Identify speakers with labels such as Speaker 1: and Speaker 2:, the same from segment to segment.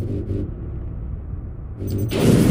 Speaker 1: Thank you.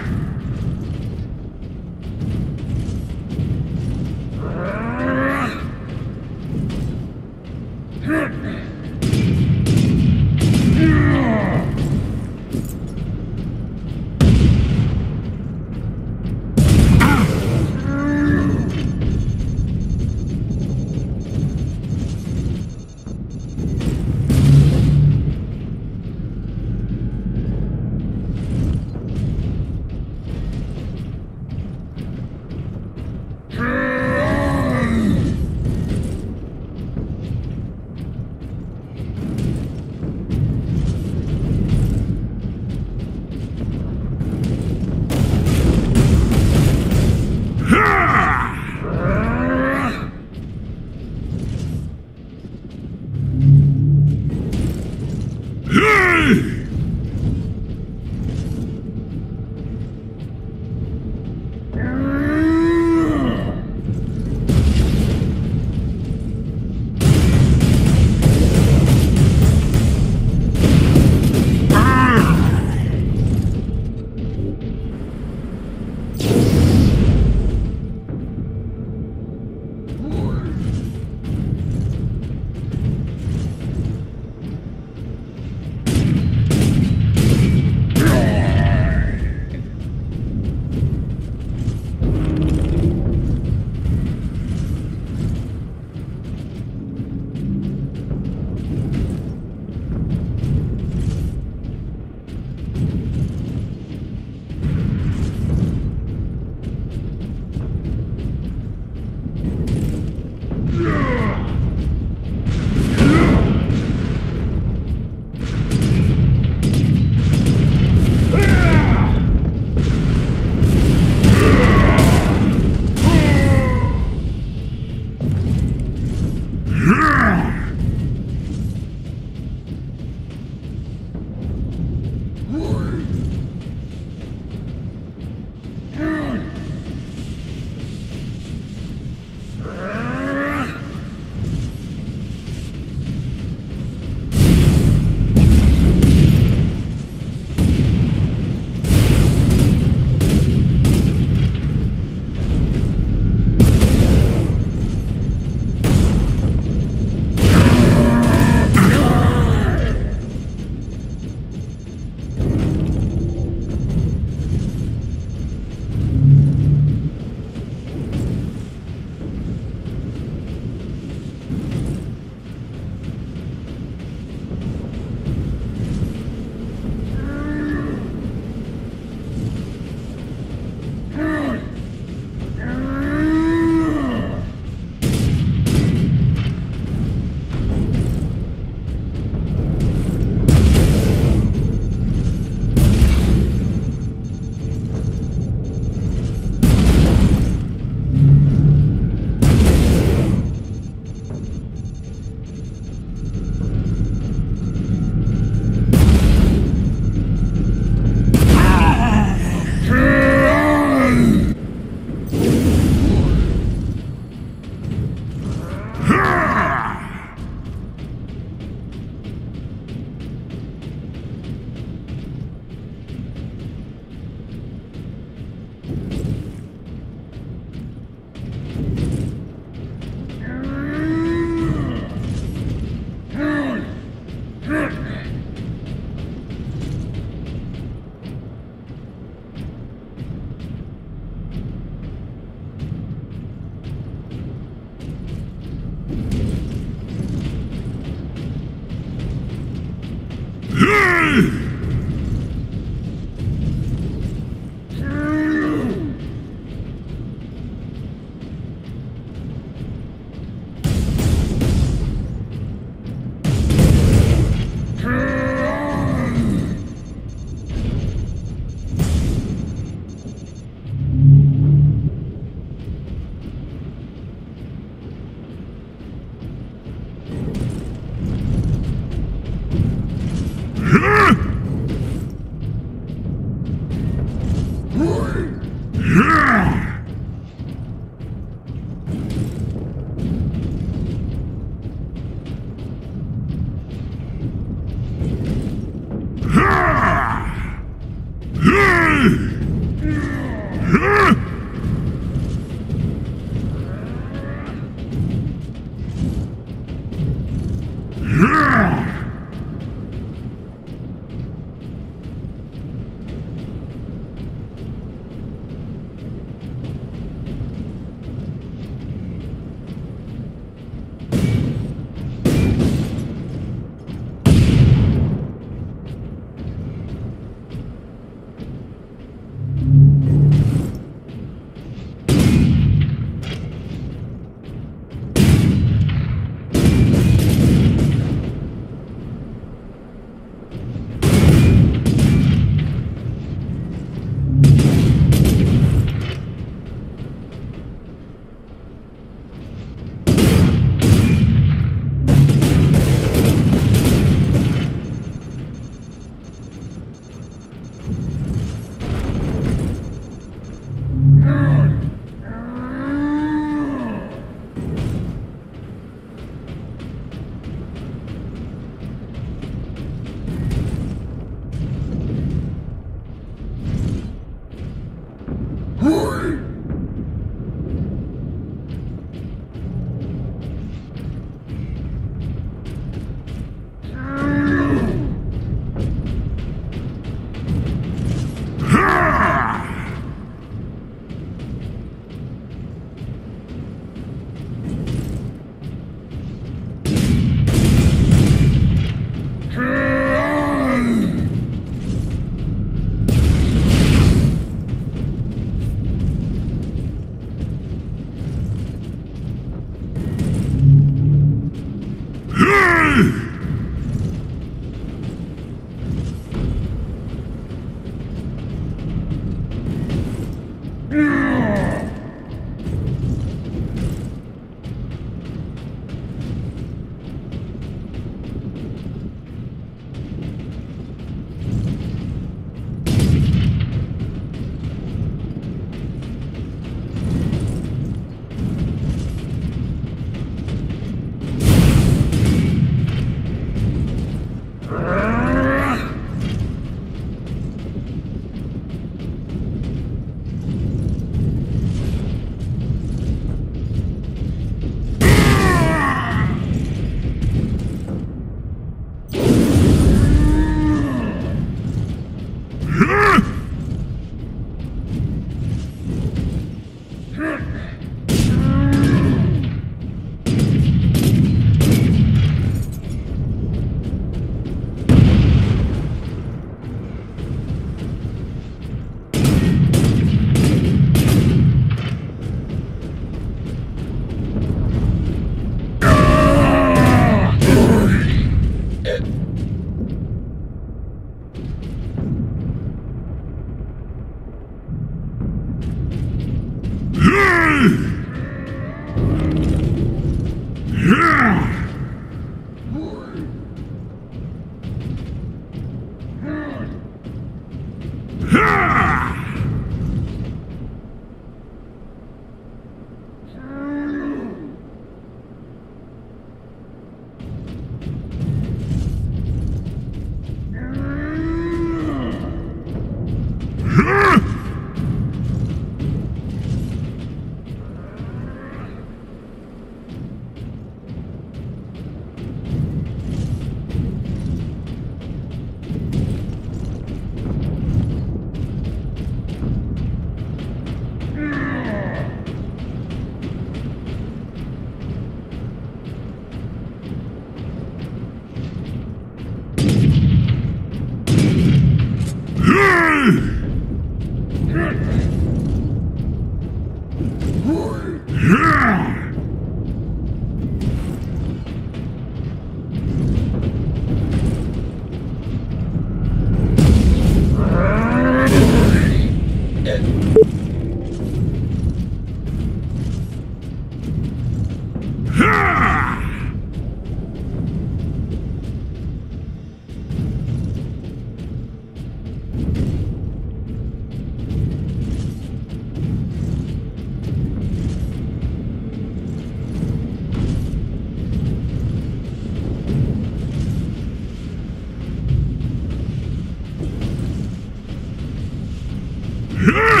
Speaker 2: Hey!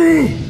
Speaker 2: Hum.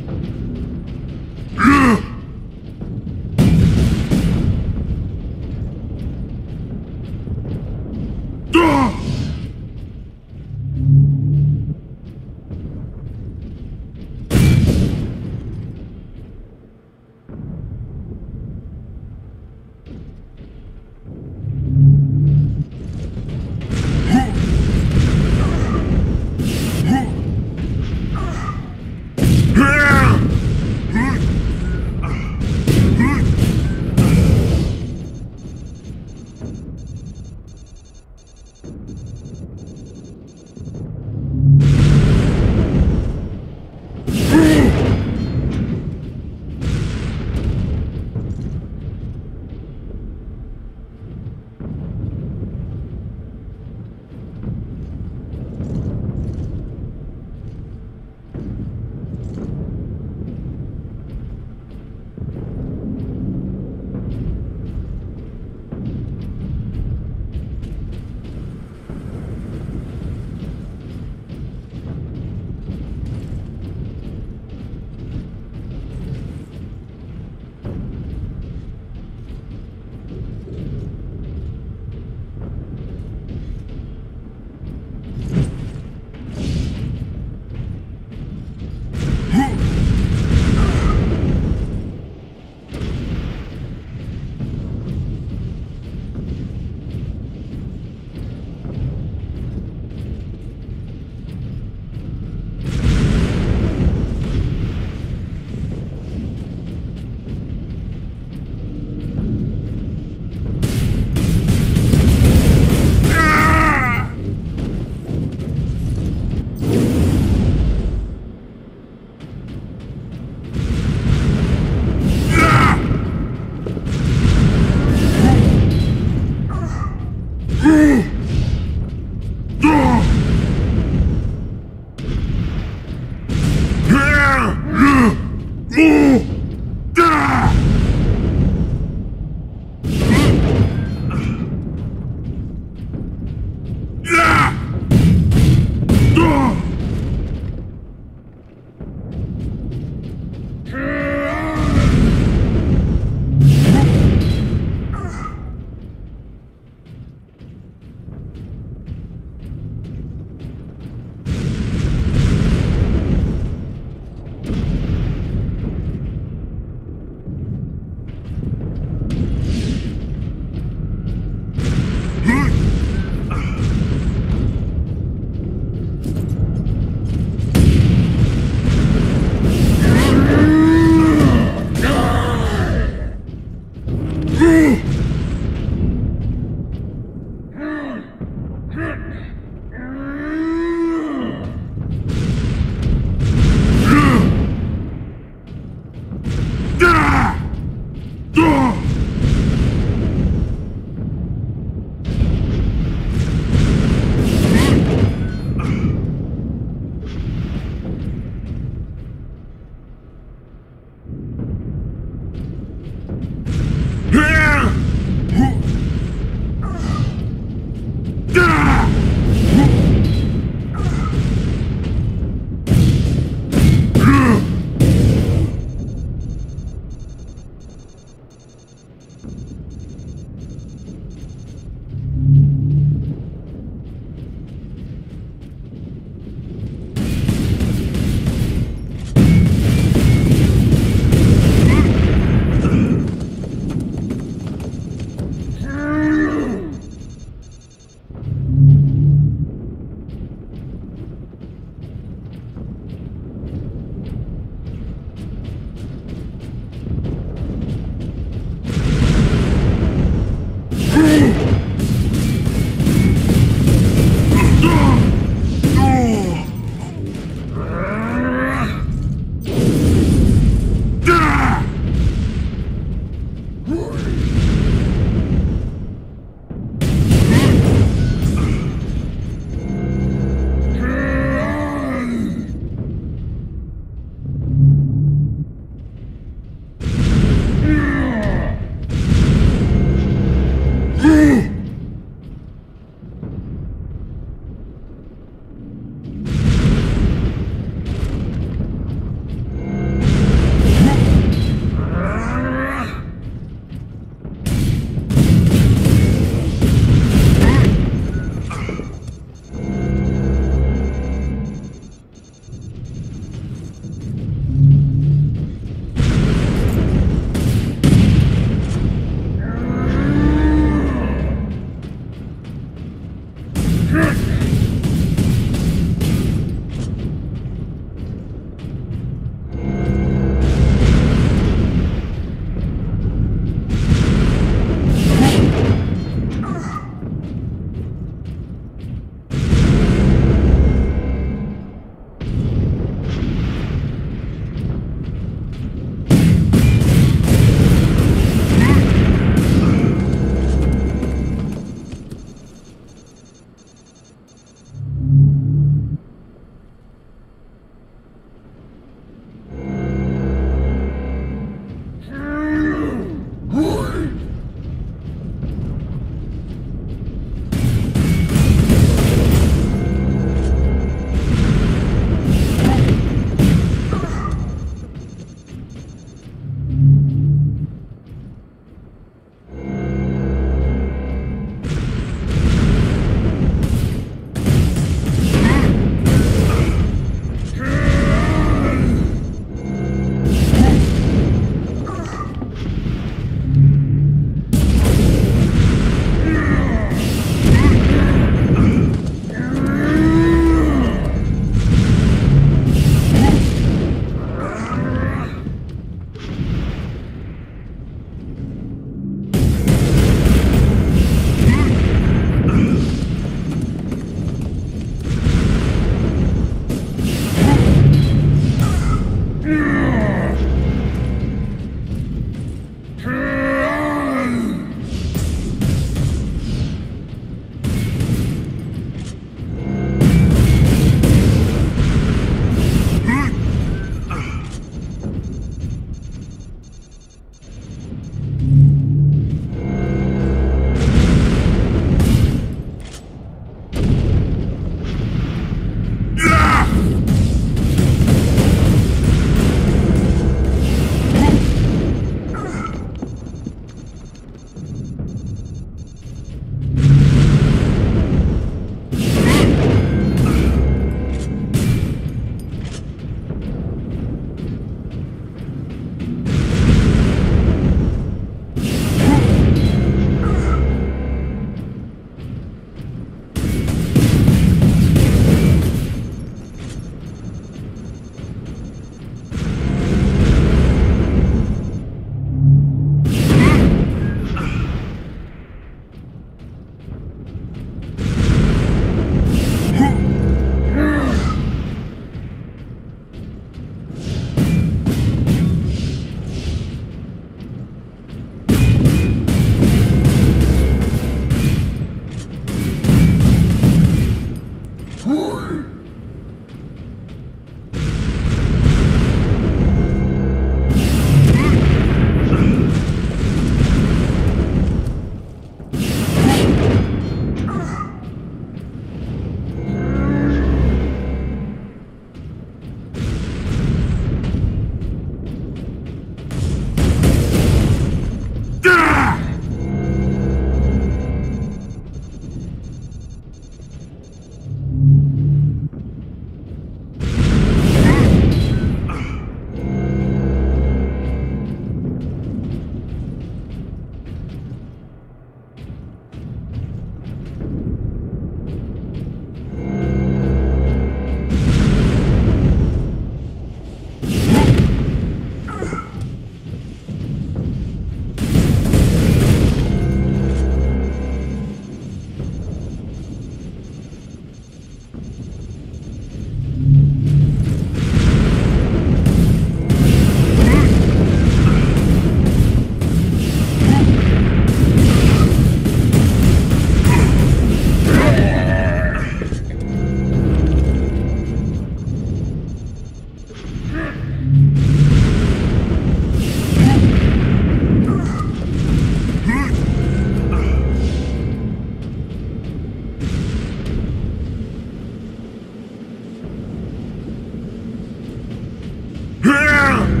Speaker 2: world!